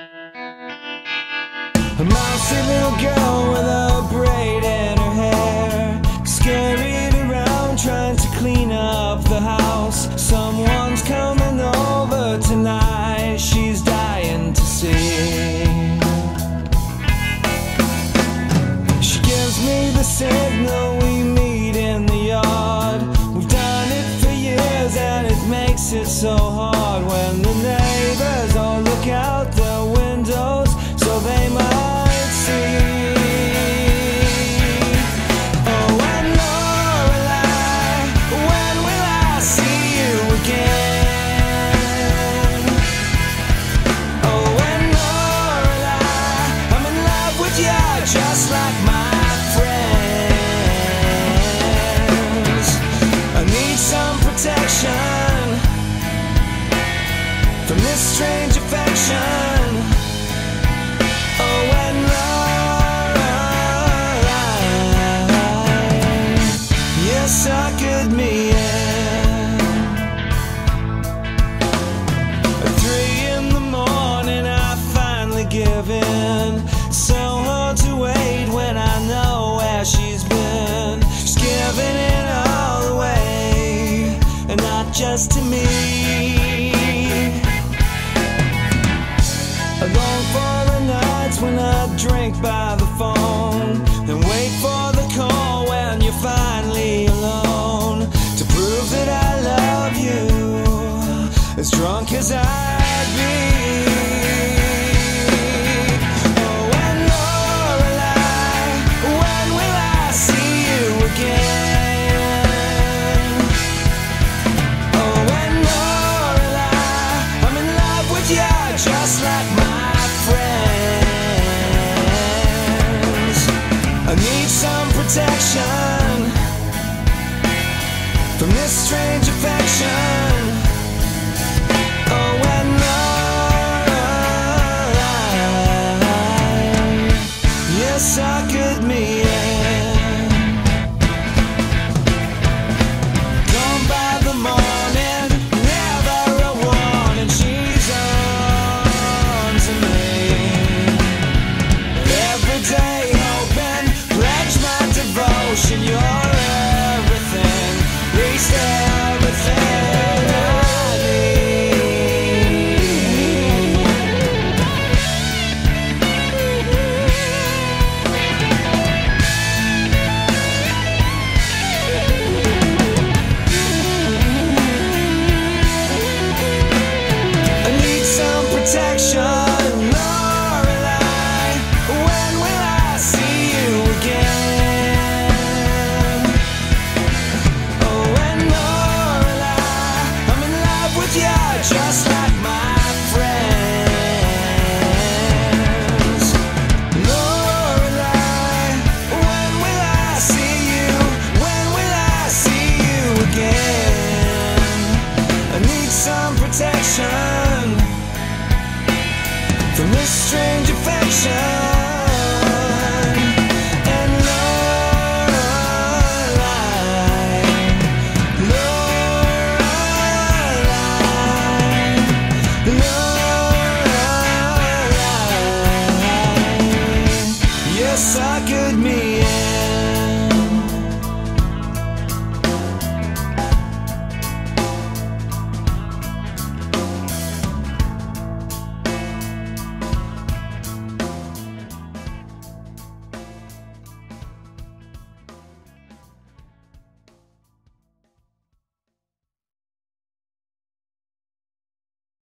A mousy little girl with a braid in her hair Scurried around trying to clean up the house. Someone's coming over tonight She's dying to see. She gives me the signal we meet in the yard. We've done it for years and it makes it so hard When the strange affection. Oh, you suckered me in. At three in the morning, I finally give in. So hard to wait when I know where she's been. She's giving it all away, and not just to me. Drunk as I'd be. Oh, and Lauralie, when will I see you again? Oh, and Lauralie, I'm in love with you just like my friends. I need some protection from this strange affection. You should me.